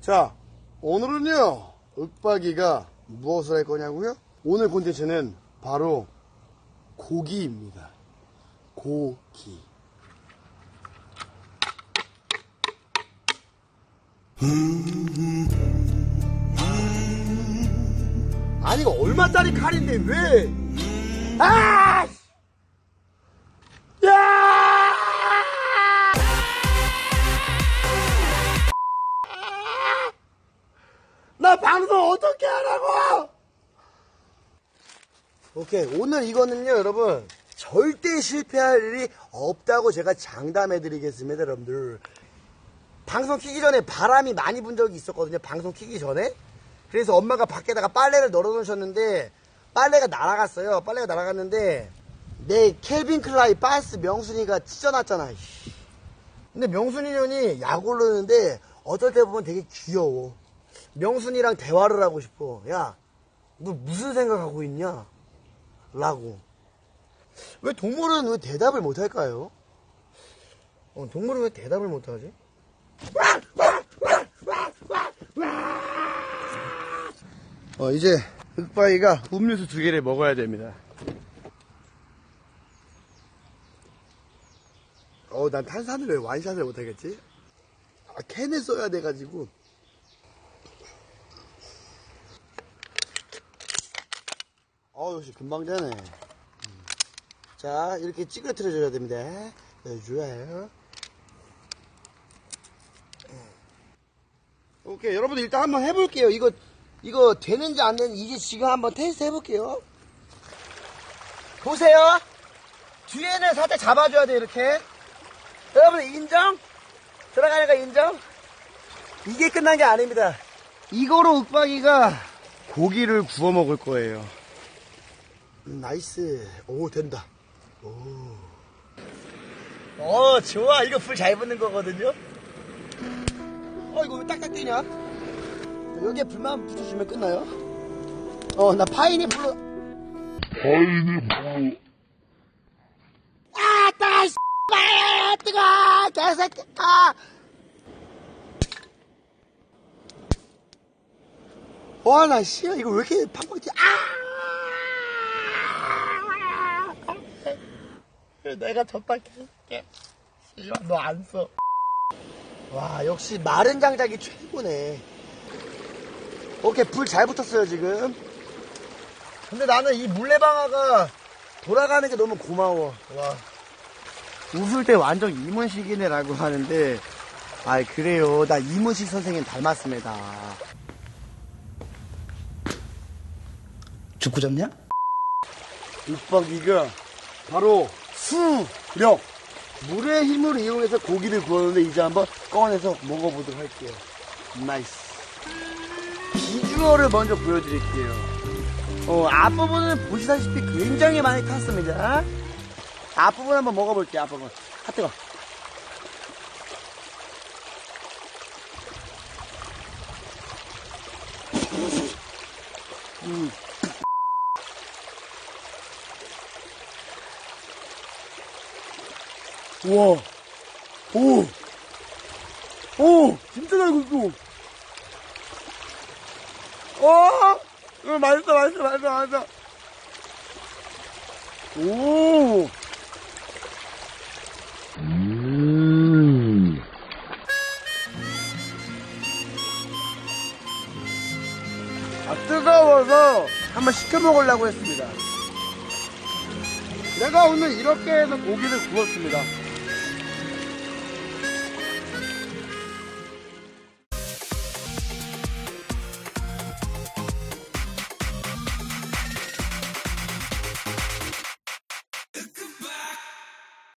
자, 오늘은요, 윽박이가 무엇을 할 거냐고요? 오늘 콘텐츠는 바로 고기입니다. 고기. 아니, 이거 얼마짜리 칼인데, 왜? 아! 방송 어떻게 하라고! 오케이. 오늘 이거는요, 여러분. 절대 실패할 일이 없다고 제가 장담해 드리겠습니다, 여러분들. 방송 키기 전에 바람이 많이 분 적이 있었거든요, 방송 키기 전에. 그래서 엄마가 밖에다가 빨래를 널어 놓으셨는데, 빨래가 날아갔어요. 빨래가 날아갔는데, 내 켈빈 클라이 바스 명순이가 찢어놨잖아. 씨. 근데 명순이 형이 약 오르는데, 어떨 때 보면 되게 귀여워. 명순이랑 대화를 하고 싶어. 야, 너 무슨 생각하고 있냐? 라고. 왜 동물은 왜 대답을 못할까요? 어, 동물은 왜 대답을 못하지? 어, 이제 흑바위가 음료수 두 개를 먹어야 됩니다. 어, 난 탄산을 왜 완샷을 못하겠지? 아, 캔을 써야 돼가지고. 어, 역시 금방 되네. 음. 자, 이렇게 찌그러뜨려 줘야 됩니다. 네, 좋아요. 오케이, 여러분들 일단 한번 해볼게요. 이거, 이거 되는지 안 되는지 이제 지금 한번 테스트 해볼게요. 보세요. 뒤에는 살짝 잡아줘야 돼, 이렇게. 여러분들 인정? 들어가는 거 인정? 이게 끝난 게 아닙니다. 이거로 윽박이가 고기를 구워 먹을 거예요. 음, nice. 오, 된다. 오. 어, 좋아. 이거 불 잘 붙는 거거든요. 어, 이거 왜 딱딱 뛰냐? 여기에 불만 붙여주면 끝나요? 어, 나 파인애플로. 파인애플로 아, 따, 씨, 아, 뜨거! 개새끼, 아! 와, 나, 씨, 이거 왜 이렇게 팍팍 뛰어? 아! 내가 젖밖에 할게. 너안 써. 와, 역시 마른 장작이 최고네. 오케이, 불 잘 붙었어요, 지금. 근데 나는 이 물레방아가 돌아가는 게 너무 고마워. 와. 웃을 때 완전 이문식이네라고 하는데, 아 그래요. 나 이문식 선생님 닮았습니다. 죽고 잡냐? 육박이가 바로 수력. 물의 힘을 이용해서 고기를 구웠는데 이제 한번 꺼내서 먹어보도록 할게요. Nice. 비주얼을 먼저 보여드릴게요. 어, 앞부분은 보시다시피 굉장히 많이 탔습니다. 앞부분 한번 먹어볼게요, 앞부분. 아, 뜨거. 음. 우와. 오. 오, 진짜 잘 굽고. 어, 이거 맛있어, 맛있어, 맛있어, 맛있어. 오. 음 아, 뜨거워서 한번 시켜 먹으려고 했습니다. 내가 오늘 이렇게 해서 고기를 구웠습니다.